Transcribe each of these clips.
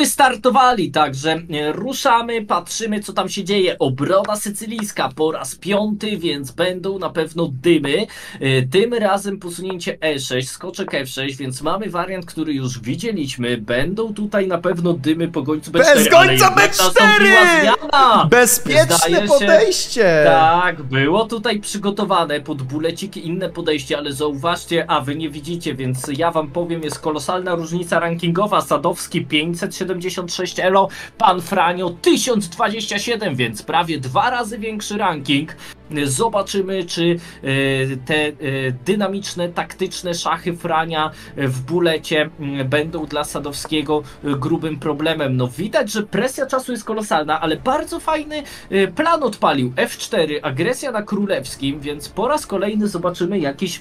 Wystartowali, także e, ruszamy, patrzymy co tam się dzieje. Obrona sycylijska po raz piąty, więc będą na pewno dymy. E, Tym razem posunięcie E6, skoczek F6, więc mamy wariant, który już widzieliśmy. Będą tutaj na pewno dymy po gońcu B4. Bez gońca jednak B4! nastąpiła zmiana! Bezpieczne Zdaje się- podejście! Tak, było tutaj przygotowane pod buleciki inne podejście, ale zauważcie, a wy nie widzicie, więc ja wam powiem, jest kolosalna różnica rankingowa. Sadowski 576 elo, pan Franio 1027, więc prawie dwa razy większy ranking. Zobaczymy, czy e, te e, dynamiczne, taktyczne szachy Frania w bulecie m, będą dla Sadowskiego e, grubym problemem. No widać, że presja czasu jest kolosalna, ale bardzo fajny e, plan odpalił. F4, agresja na królewskim, więc po raz kolejny zobaczymy jakiś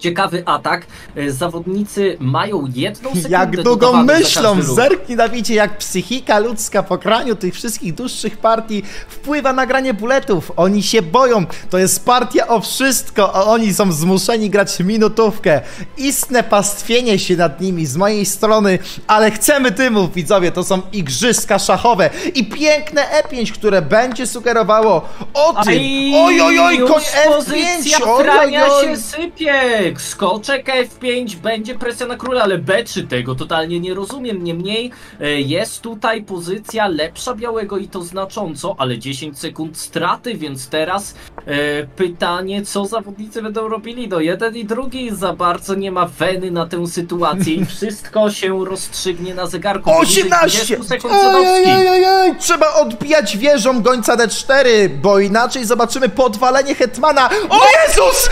ciekawy atak. E, Zawodnicy mają jedną sekundę Jak długo myślą, zerknij Dawidzie, jak psychika ludzka po kraniu tych wszystkich dłuższych partii wpływa na granie buletów. Oni się boją, to jest partia o wszystko, a oni są zmuszeni grać minutówkę. Istne pastwienie się nad nimi z mojej strony, ale chcemy dymów, widzowie, to są igrzyska szachowe i piękne E5, które będzie sugerowało o tym. Oj, oj, oj, koń pozycja F5, oj, oj, Frania oj. się sypie. Skoczek F5, będzie presja na króla, ale B3 tego totalnie nie rozumiem. Niemniej e, jest tutaj pozycja lepsza białego i to znacząco, ale 10 sekund straty, więc teraz e, pytanie, co zawodnicy będą robili? No jeden i drugi za bardzo nie ma weny na tę sytuację i wszystko się rozstrzygnie na zegarku. Poniżej 18! 20 sekund Oj, oj, Sadowski. oj, oj, oj. Trzeba odbijać wieżą gońca D4, bo inaczej zobaczymy podwalenie Hetmana. O Jezus! Się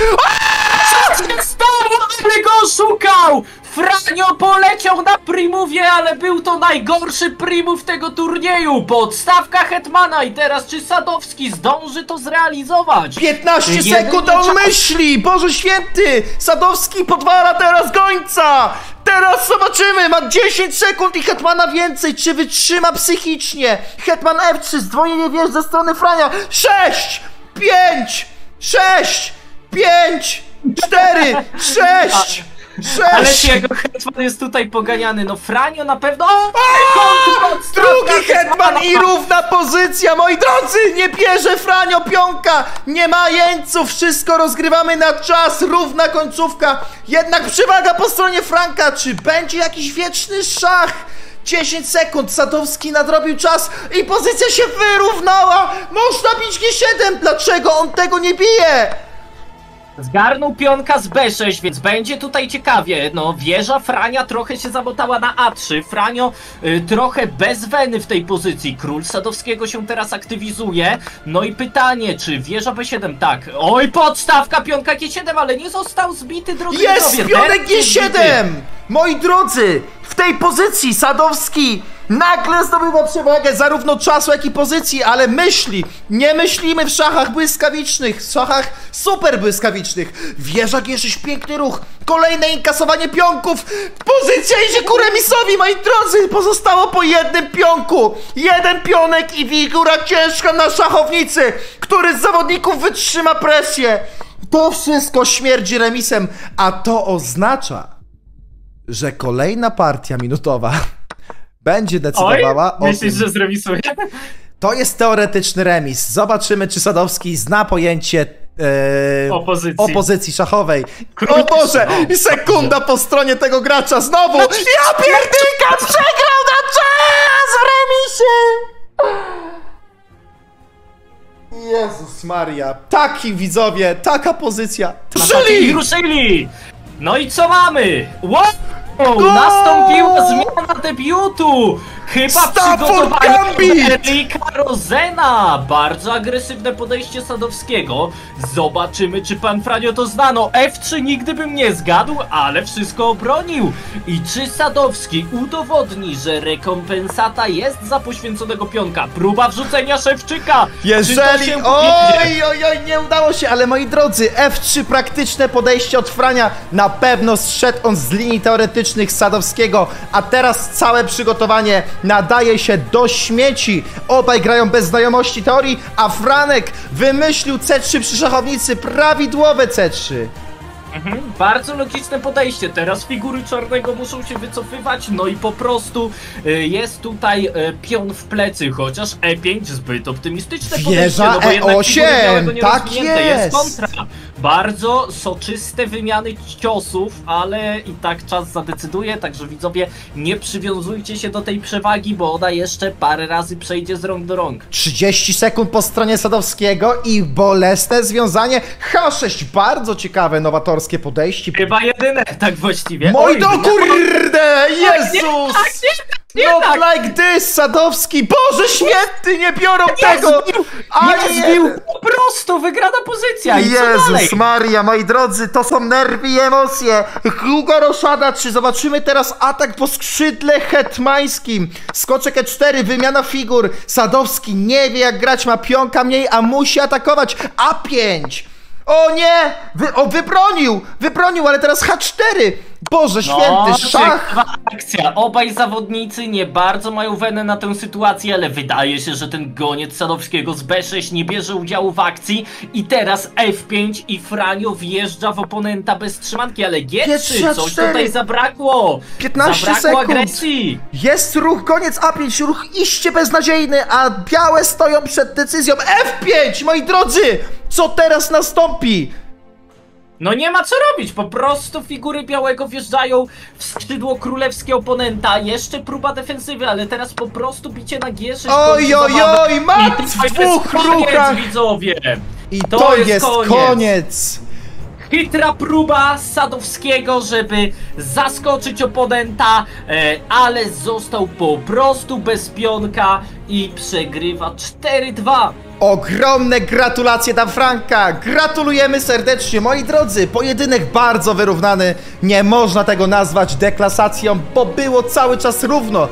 Ale go oszukał! Franio poleciał na primuwie, ale był to najgorszy primów tego turnieju. Podstawka Hetmana i teraz czy Sadowski zdąży to zrealizować? 15 Jedyny sekund, a on czas- myśli! Boże święty! Sadowski podwala teraz gońca! Teraz zobaczymy! Ma 10 sekund i Hetmana więcej! Czy wytrzyma psychicznie? Hetman F3, zdwojenie wież ze strony Frania! 6! 5! 6! 5! 4! 6! 6! Ależ jego Hetman jest tutaj poganiany. No Franio na pewno... O! Drugi hetman i równa pozycja, moi drodzy! Nie bierze Franio pionka! Nie ma jeńców, wszystko rozgrywamy na czas, równa końcówka. Jednak przewaga po stronie Franka. Czy będzie jakiś wieczny szach? 10 sekund, Sadowski nadrobił czas i pozycja się wyrównała! Można bić G7, dlaczego on tego nie bije? Zgarnął pionka z B6, więc będzie tutaj ciekawie. No, wieża Frania trochę się zamotała na A3. Franio y, trochę bez weny w tej pozycji. Król Sadowskiego się teraz aktywizuje. No i pytanie, czy wieża B7? Tak. Oj, podstawka pionka G7, ale nie został zbity, drodzy Jest pionek Teraz jest G7! zbity. Moi drodzy, w tej pozycji Sadowski nagle zdobywa przewagę zarówno czasu, jak i pozycji, ale myśli. Nie myślimy w szachach błyskawicznych, w szachach super błyskawicznych. Wieża G6, piękny ruch. Kolejne inkasowanie pionków. Pozycja idzie ku remisowi, moi drodzy. Pozostało po jednym pionku. Jeden pionek i figura ciężka na szachownicy. Który z zawodników wytrzyma presję. To wszystko śmierdzi remisem, a to oznacza, że kolejna partia minutowa będzie Oj, decydowała o myślisz, tym. że zremisuje? To jest teoretyczny remis. Zobaczymy, czy Sadowski zna pojęcie e, Opozycji. opozycji szachowej. Krótki O Boże! strzał. Sekunda po stronie tego gracza znowu! Ja pierdykam! Przegrał na czas w remisie! Jezus Maria, taki widzowie, taka pozycja. Czyli! ruszyli! No i co mamy? Wow! Nastąpiła zmiana debiutu! Chyba Stafford przygotowanie Gambit! Erika Rozena! Bardzo agresywne podejście Sadowskiego. Zobaczymy, czy pan Franio to znano. F3 nigdy bym nie zgadł, ale wszystko obronił. I czy Sadowski udowodni, że rekompensata jest za poświęconego pionka? Próba wrzucenia Szewczyka! Jeżeli... Oj, oj, oj, nie udało się, ale moi drodzy, F3 praktyczne podejście od Frania. Na pewno zszedł on z linii teoretycznych Sadowskiego, a teraz całe przygotowanie nadaje się do śmieci. Obaj grają bez znajomości teorii, a Franek wymyślił C3 przy szachownicy, prawidłowe C3. Mhm, bardzo logiczne podejście. Teraz figury czarnego muszą się wycofywać, no i po prostu y, jest tutaj y, pion w plecy, chociaż E5 zbyt optymistyczne Wieża podejście, no bo jednak E8, figury białego nie tak rozwinięte. jest. kontra. Bardzo soczyste wymiany ciosów, ale i tak czas zadecyduje, także widzowie nie przywiązujcie się do tej przewagi, bo ona jeszcze parę razy przejdzie z rąk do rąk. 30 sekund po stronie Sadowskiego i bolesne związanie. H6, bardzo ciekawe, nowatorskie podejście. Chyba jedyne, tak właściwie. Moi Oj, do wymiana- kurde! Jezus! Not tak. like this, Sadowski! Boże święty, nie biorą Nie tego! zbił, nie zbił, po prostu wygrana pozycja i? Jezus Maria, moi drodzy, to są nerwy i emocje. Hugo Roszada, czy zobaczymy teraz atak po skrzydle hetmańskim? Skoczek E4, wymiana figur. Sadowski nie wie jak grać, ma pionka mniej, a musi atakować. A5! O nie! Wy, o, wybronił! Wybronił, ale teraz H4! Boże święty, szach! ciekawa akcja. Obaj zawodnicy nie bardzo mają wenę na tę sytuację, ale wydaje się, że ten goniec Sadowskiego z B6 nie bierze udziału w akcji i teraz F5 i Franio wjeżdża w oponenta bez trzymanki, ale G3, G3, coś A4. tutaj zabrakło. 15 zabrakło sekund. agresji. Jest ruch, koniec A5, ruch iście beznadziejny, a białe stoją przed decyzją F5, moi drodzy! Co teraz nastąpi? No nie ma co robić, po prostu figury białego wjeżdżają w skrzydło królewskie oponenta. Jeszcze próba defensywy, ale teraz po prostu bicie na G6. Oj, oj, oj, to w dwóch ruchach. widzowie. I To to, jest jest koniec. koniec. Chytra próba Sadowskiego, żeby zaskoczyć oponenta, e, ale został po prostu bez pionka i przegrywa 4-2. Ogromne gratulacje dla Franka. Gratulujemy serdecznie, moi drodzy. Pojedynek bardzo wyrównany. Nie można tego nazwać deklasacją, bo było cały czas równo.